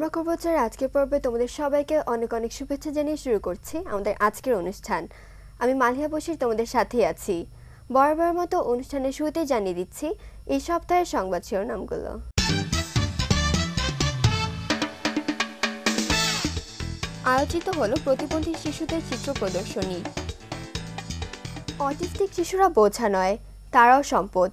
চক্রবর্তীর আজকের পর্বে তোমাদের সবাইকে অনেক অনেক শুভেচ্ছা জানিয়ে শুরু করছি আমাদের আজকের অনুষ্ঠান। আমি মালিহা বশির তোমাদের সাথেই আছি। বরাবর মতো অনুষ্ঠানের শুরুতেই জানিয়ে দিচ্ছি, এই সপ্তাহের সংবাদ শিরোনামগুলো। আয়োজিত হলো প্রতিবন্ধী শিশুদের চিত্র প্রদর্শনী। অটিস্টিক শিশুরা বোঝা নয়, তারাও সম্পদ।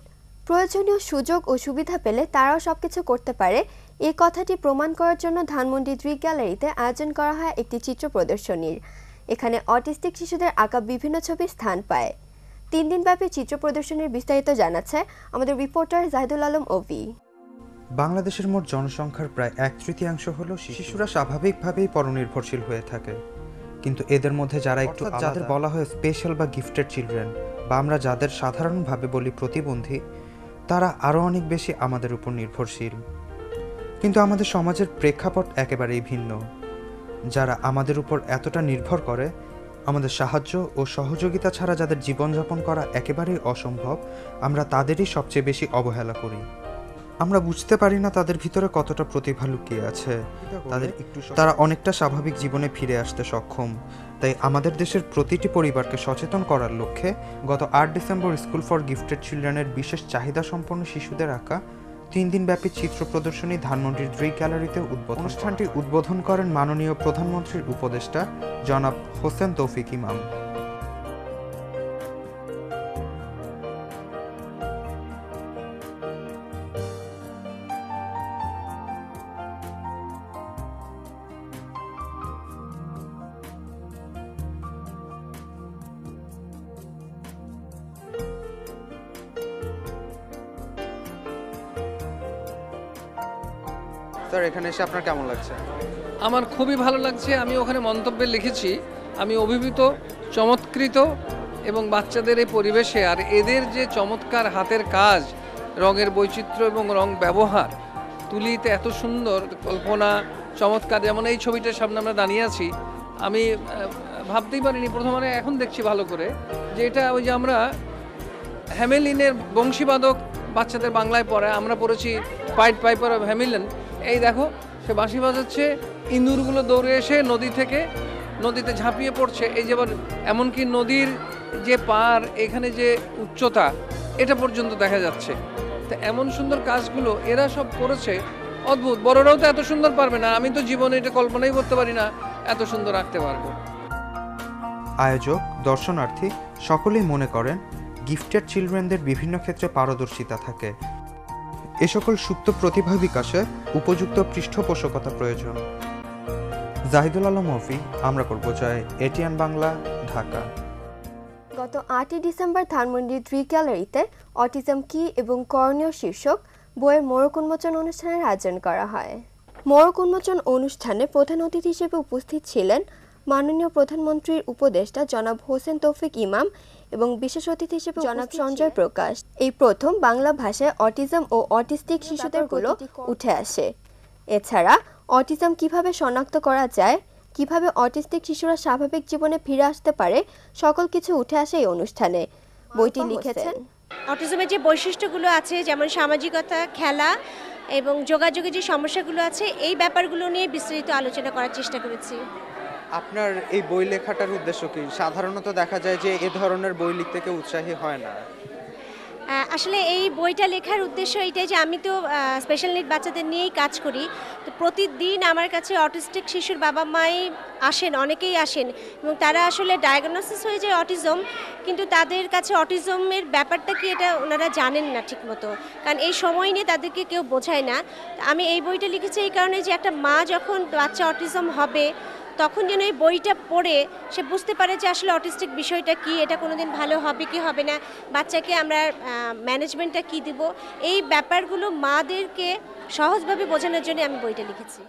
প্রয়োজনীয় সুযোগ ও সুবিধা পেলে তারাও সবকিছু করতে পারে। এই কথাটি প্রমাণ করার জন্য ধানমন্ডি দৃক গ্যালারিতে আয়োজন করা হয় একটি চিত্র প্রদর্শনীর। এখানে অটিস্টিক শিশুদের আঁকা বিভিন্ন ছবি স্থান পায়। তিন দিনব্যাপী চিত্র প্রদর্শনীর বিস্তারিত জানাচ্ছে আমাদের রিপোর্টার জাহিদুল আলম ওবি। বাংলাদেশের মোট জনসংখ্যার প্রায় এক তৃতীয়াংশ হলো শিশুরা স্বাভাবিকভাবেই পরনির্ভরশীল হয়ে থাকে। কিন্তু এদের মধ্যে যারা একটু যাদের বলা হয় স্পেশাল বা গিফটেড চিলড্রেন বা আমরা যাদের সাধারণভাবে বলি প্রতিবন্ধী তারা আরও অনেক বেশি আমাদের উপর নির্ভরশীল। কিন্তু আমাদের সমাজের প্রেক্ষাপট একেবারেই ভিন্ন। যারা আমাদের উপর এতটা নির্ভর করে, আমাদের সাহায্য ও সহযোগিতা ছাড়া যাদের জীবনযাপন করা একেবারেই অসম্ভব, আমরা তাদেরই সবচেয়ে বেশি অবহেলা করি। আমরা বুঝতে পারি না তাদের ভিতরে কতটা প্রতিভা লুকিয়ে আছে। তাদের একটু তারা অনেকটা স্বাভাবিক জীবনে ফিরে আসতে সক্ষম। তাই আমাদের দেশের প্রতিটি পরিবারকে সচেতন করার লক্ষ্যে গত আট ডিসেম্বর স্কুল ফর গিফটেড চিলড্রেনের বিশেষ চাহিদা সম্পন্ন শিশুদের আঁকা তিন দিনব্যাপী চিত্র প্রদর্শনী ধানমন্ডির ড্রিক গ্যালারিতে উদ্বোধন অনুষ্ঠানটি উদ্বোধন করেন মাননীয় প্রধানমন্ত্রীর উপদেষ্টা জনাব হোসেন তৌফিক ইমাম। স্যার, এখানে এসে আপনার কেমন লাগছে? আমার খুবই ভালো লাগছে। আমি ওখানে মন্তব্যে লিখেছি, আমি অভিভূত, চমৎকৃত এবং বাচ্চাদের এই পরিবেশে আর এদের যে চমৎকার হাতের কাজ, রঙের বৈচিত্র্য এবং রং ব্যবহার, তুলিতে এত সুন্দর কল্পনা, চমৎকার যেমন এই ছবিটার সামনে আমরা দাঁড়িয়ে আছি, আমি ভাবতেই পারিনি। প্রথমে এখন দেখছি ভালো করে যে এটা ওই যে আমরা হ্যামেলিনের বংশীবাদক বাচ্চাদের বাংলায় পড়ে আমরা পড়েছি পাইট পাইপার অফ হ্যামিলন এই দেখো, সে বাঁশি বাজাচ্ছে ইঁদুরগুলো দৌড়ে এসে নদী থেকে, নদীতে ঝাঁপিয়ে পড়ছে। এই যেমন এমনকি নদীর যে পার, এখানে যে উচ্চতা, এটা পর্যন্ত দেখা যাচ্ছে। তো এমন সুন্দর কাজগুলো এরা সব করেছে। অদ্ভুত, বড়রাও তো এত সুন্দর পারবে না। আমি তো জীবনে এটা কল্পনাই করতে পারি না, এত সুন্দর আঁকতে পারব। আয়োজক, দর্শনার্থী, সকলেই মনে করেন গিফটেড চিলড্রেনদের বিভিন্ন ক্ষেত্রে পারদর্শিতা থাকে। এ সকল সুপ্ত প্রতিভা বিকাশে উপযুক্ত পৃষ্ঠপোষকতা প্রয়োজন। জাহিদুল আলম মফি, আমরা করব জয়, এটিএন বাংলা, ঢাকা। গত আটই ডিসেম্বর ধানমন্ডি দৃক গ্যালারিতে অটিজম কি এবং করণীয় শীর্ষক বইয়ের মোড়ক উন্মোচন অনুষ্ঠানের আয়োজন করা হয়। মোড়ক উন্মোচন অনুষ্ঠানে প্রধান অতিথি হিসেবে উপস্থিত ছিলেন মাননীয় প্রধানমন্ত্রীর উপদেষ্টা জনাব হোসেন তৌফিক ইমাম এবং বিশেষ অতিথি হিসেবে জনাব সঞ্জয় প্রকাশ। এই প্রথম বাংলা ভাষায় অটিজম ও অটিস্টিক শিশুদেরগুলো উঠে আসে। এছাড়া অটিজম কীভাবে শনাক্ত করা যায় কীভাবে অটিস্টিক শিশুরা স্বাভাবিক জীবনে ফিরে আসতে পারে সকল কিছু উঠে আসে এই অনুষ্ঠানে। বইটি লিখেছেন অটিজমের যে বৈশিষ্ট্যগুলো আছে যেমন সামাজিকতা খেলা এবং যোগাযোগের যে সমস্যাগুলো আছে এই ব্যাপারগুলো নিয়ে বিস্তারিত আলোচনা করার চেষ্টা করেছি। আপনার এই বই লেখাটার উদ্দেশ্য কি? সাধারণত দেখা যায় যে এ ধরনের বই লিখতে কেউ উৎসাহী হয় না। আসলে এই বইটা লেখার উদ্দেশ্য এইটাই যে আমি তো স্পেশাল নিড বাচ্চাদের নিয়েই কাজ করি। তো প্রতিদিন আমার কাছে অটিস্টিক শিশুর বাবা মাই আসেন, অনেকেই আসেন এবং তারা আসলে ডায়াগনোসিস হয়ে যায় অটিজম কিন্তু তাদের কাছে অটিজমের ব্যাপারটা কি এটা ওনারা জানেন না ঠিকমতো। কারণ এই সময় নিয়ে তাদেরকে কেউ বোঝায় না। আমি এই বইটা লিখেছি এই কারণে যে একটা মা যখন বাচ্চা অটিজম হবে তখন যেন এই বইটা পড়ে সে বুঝতে পারে যে আসলে অটিস্টিক বিষয়টা কি, এটা কোনো দিন ভালো হবে কি হবে না, বাচ্চাকে আমরা ম্যানেজমেন্টটা কি দিব? এই ব্যাপারগুলো মাদেরকে সহজভাবে বোঝানোর জন্য আমি বইটা লিখেছি।